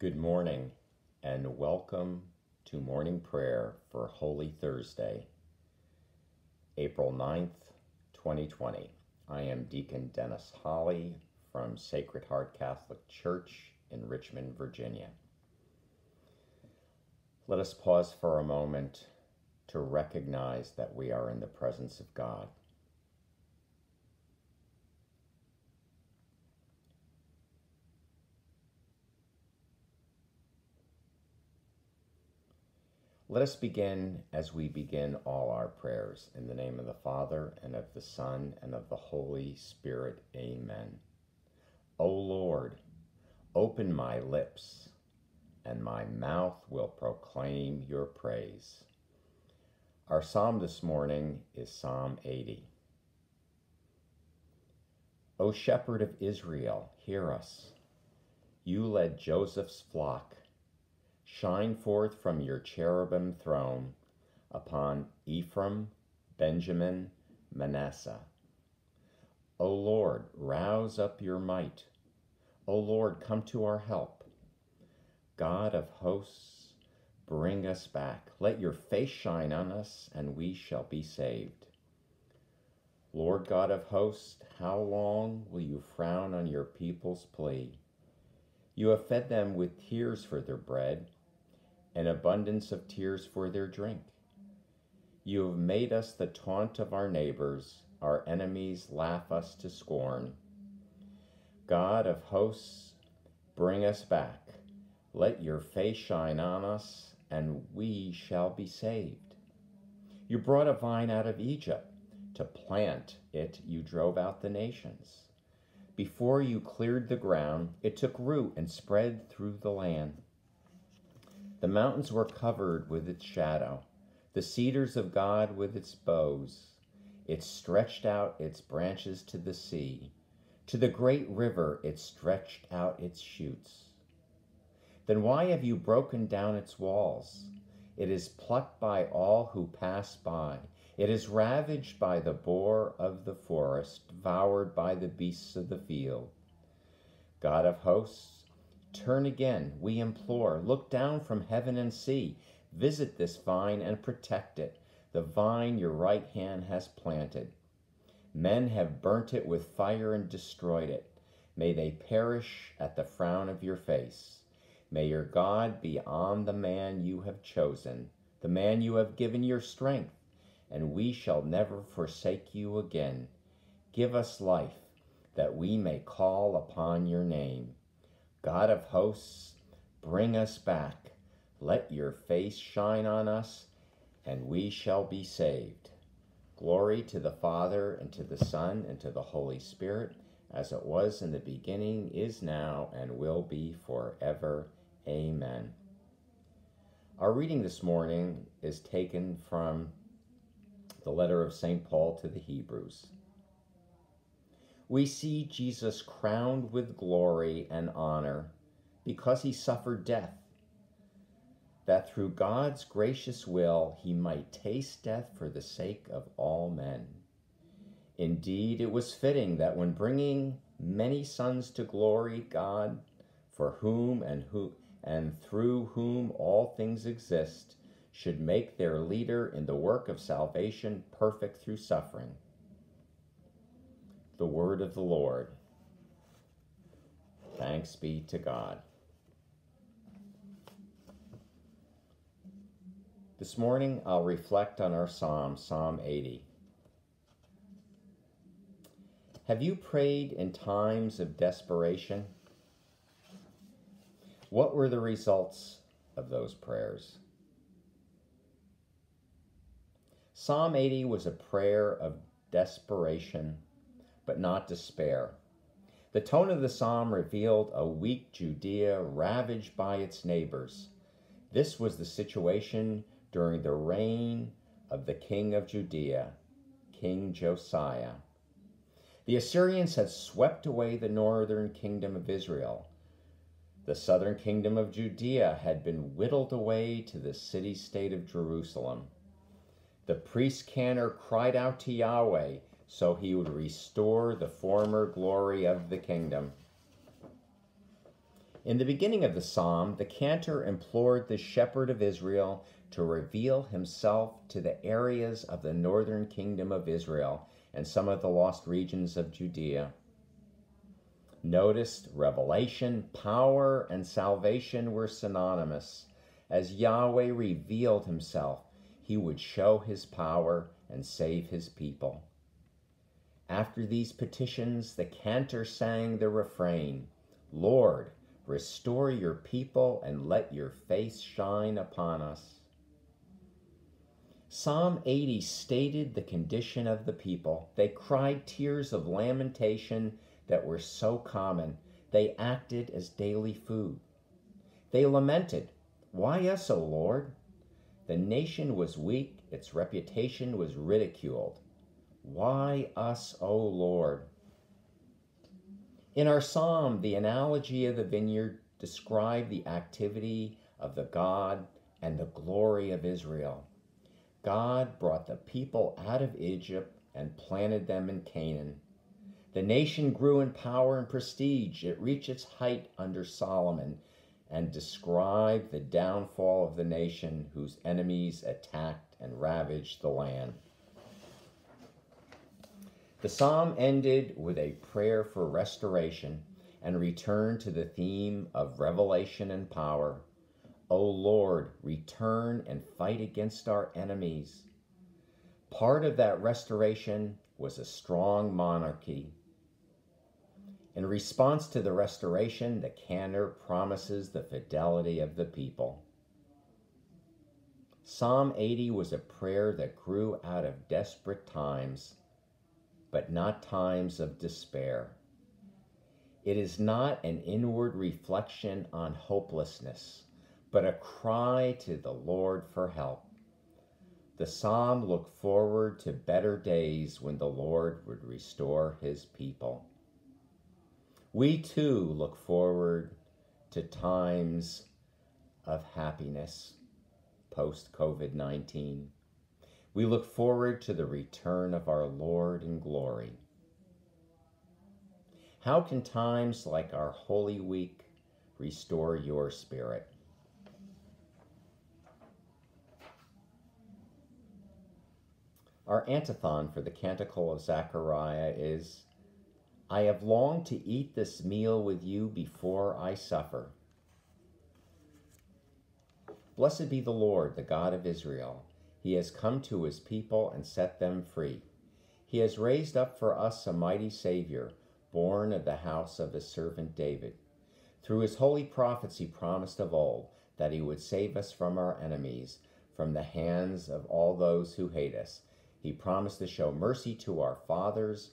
Good morning and welcome to morning prayer for Holy Thursday, April 9th, 2020. I am Deacon Dennis Holly from Sacred Heart Catholic Church in Richmond, Virginia. Let us pause for a moment to recognize that we are in the presence of God. Let us begin as we begin all our prayers. In the name of the Father, and of the Son, and of the Holy Spirit. Amen. O Lord, open my lips, and my mouth will proclaim your praise. Our psalm this morning is Psalm 80. O shepherd of Israel, hear us. You led Joseph's flock shine forth from your cherubim throne upon Ephraim, Benjamin, Manasseh. O Lord, rouse up your might. O Lord, come to our help. God of hosts, bring us back. Let your face shine on us, and we shall be saved. Lord God of hosts, how long will you frown on your people's plea? You have fed them with tears for their bread an abundance of tears for their drink. You have made us the taunt of our neighbors, our enemies laugh us to scorn. God of hosts, bring us back. Let your face shine on us, and we shall be saved. You brought a vine out of Egypt. To plant it, you drove out the nations. Before you cleared the ground, it took root and spread through the land. The mountains were covered with its shadow, the cedars of God with its boughs. It stretched out its branches to the sea. To the great river it stretched out its shoots. Then why have you broken down its walls? It is plucked by all who pass by. It is ravaged by the boar of the forest, devoured by the beasts of the field. God of hosts, Turn again, we implore. Look down from heaven and see. Visit this vine and protect it, the vine your right hand has planted. Men have burnt it with fire and destroyed it. May they perish at the frown of your face. May your God be on the man you have chosen, the man you have given your strength, and we shall never forsake you again. Give us life, that we may call upon your name. God of hosts, bring us back. Let your face shine on us, and we shall be saved. Glory to the Father, and to the Son, and to the Holy Spirit, as it was in the beginning, is now, and will be forever. Amen. Our reading this morning is taken from the letter of St. Paul to the Hebrews we see Jesus crowned with glory and honor because he suffered death, that through God's gracious will he might taste death for the sake of all men. Indeed, it was fitting that when bringing many sons to glory, God, for whom and who and through whom all things exist, should make their leader in the work of salvation perfect through suffering the word of the Lord. Thanks be to God. This morning I'll reflect on our psalm, Psalm 80. Have you prayed in times of desperation? What were the results of those prayers? Psalm 80 was a prayer of desperation but not despair. The tone of the psalm revealed a weak Judea ravaged by its neighbors. This was the situation during the reign of the king of Judea, King Josiah. The Assyrians had swept away the northern kingdom of Israel. The southern kingdom of Judea had been whittled away to the city state of Jerusalem. The priest cantor cried out to Yahweh so he would restore the former glory of the kingdom. In the beginning of the psalm, the cantor implored the shepherd of Israel to reveal himself to the areas of the northern kingdom of Israel and some of the lost regions of Judea. Noticed revelation, power, and salvation were synonymous. As Yahweh revealed himself, he would show his power and save his people. After these petitions, the cantor sang the refrain Lord, restore your people and let your face shine upon us. Psalm 80 stated the condition of the people. They cried tears of lamentation that were so common. They acted as daily food. They lamented, Why us, O Lord? The nation was weak, its reputation was ridiculed. Why us, O Lord? In our psalm, the analogy of the vineyard described the activity of the God and the glory of Israel. God brought the people out of Egypt and planted them in Canaan. The nation grew in power and prestige. It reached its height under Solomon and describe the downfall of the nation whose enemies attacked and ravaged the land. The psalm ended with a prayer for restoration and returned to the theme of revelation and power. O Lord, return and fight against our enemies. Part of that restoration was a strong monarchy. In response to the restoration, the cantor promises the fidelity of the people. Psalm 80 was a prayer that grew out of desperate times, but not times of despair. It is not an inward reflection on hopelessness but a cry to the Lord for help. The psalm looked forward to better days when the Lord would restore his people. We too look forward to times of happiness post COVID 19. We look forward to the return of our Lord in glory. How can times like our Holy Week restore your spirit? Our antiphon for the Canticle of Zechariah is I have longed to eat this meal with you before I suffer. Blessed be the Lord, the God of Israel. He has come to his people and set them free. He has raised up for us a mighty Savior, born of the house of his servant David. Through his holy prophets he promised of old that he would save us from our enemies, from the hands of all those who hate us he promised to show mercy to our fathers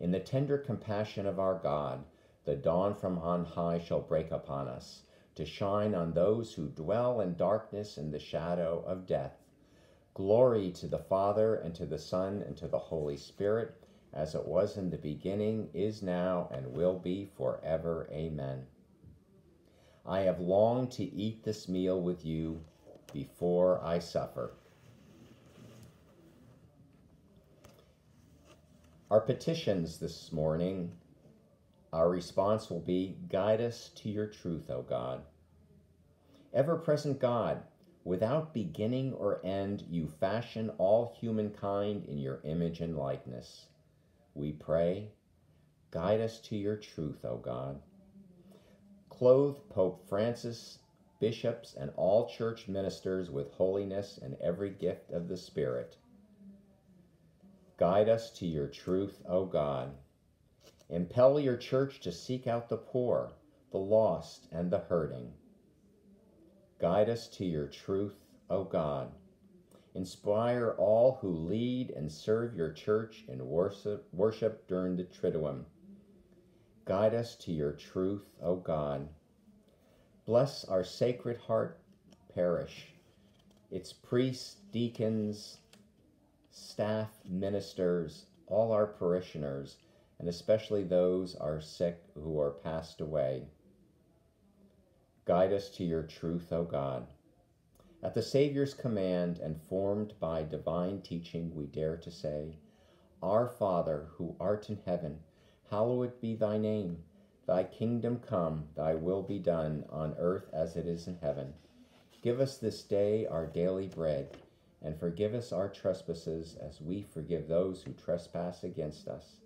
In the tender compassion of our God, the dawn from on high shall break upon us, to shine on those who dwell in darkness and the shadow of death. Glory to the Father, and to the Son, and to the Holy Spirit, as it was in the beginning, is now, and will be forever. Amen. I have longed to eat this meal with you before I suffer. Our petitions this morning, our response will be Guide us to your truth, O God. Ever present God, without beginning or end, you fashion all humankind in your image and likeness. We pray, Guide us to your truth, O God. Clothe Pope Francis, bishops, and all church ministers with holiness and every gift of the Spirit Guide us to your truth, O God. Impel your church to seek out the poor, the lost, and the hurting. Guide us to your truth, O God. Inspire all who lead and serve your church in worship, worship during the Triduum. Guide us to your truth, O God. Bless our Sacred Heart parish, its priests, deacons, staff, ministers, all our parishioners, and especially those are sick who are passed away. Guide us to your truth, O God. At the Savior's command and formed by divine teaching, we dare to say, Our Father, who art in heaven, hallowed be thy name. Thy kingdom come, thy will be done, on earth as it is in heaven. Give us this day our daily bread, and forgive us our trespasses as we forgive those who trespass against us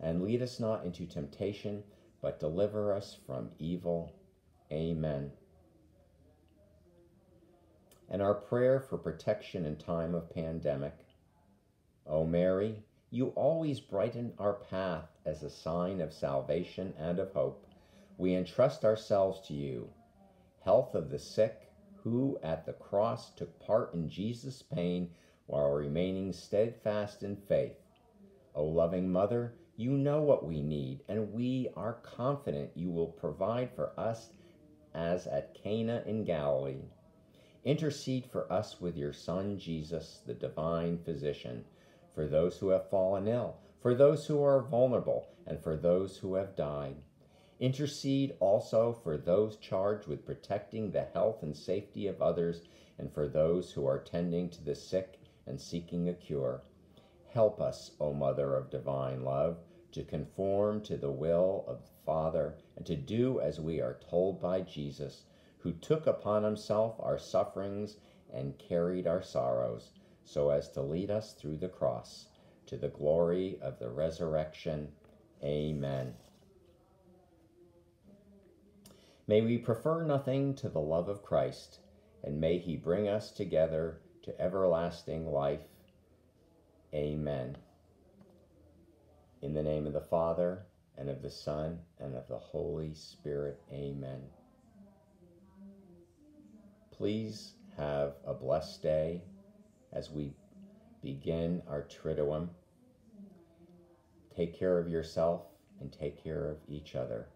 and lead us not into temptation, but deliver us from evil. Amen. And our prayer for protection in time of pandemic. O Mary, you always brighten our path as a sign of salvation and of hope. We entrust ourselves to you. Health of the sick, who at the cross took part in Jesus' pain while remaining steadfast in faith. O loving Mother, you know what we need, and we are confident you will provide for us as at Cana in Galilee. Intercede for us with your Son, Jesus, the divine physician, for those who have fallen ill, for those who are vulnerable, and for those who have died. Intercede also for those charged with protecting the health and safety of others, and for those who are tending to the sick and seeking a cure. Help us, O Mother of Divine Love, to conform to the will of the Father and to do as we are told by Jesus, who took upon himself our sufferings and carried our sorrows, so as to lead us through the cross to the glory of the resurrection. Amen. May we prefer nothing to the love of Christ, and may he bring us together to everlasting life. Amen. In the name of the Father, and of the Son, and of the Holy Spirit. Amen. Please have a blessed day as we begin our Triduum. Take care of yourself and take care of each other,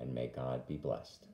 and may God be blessed.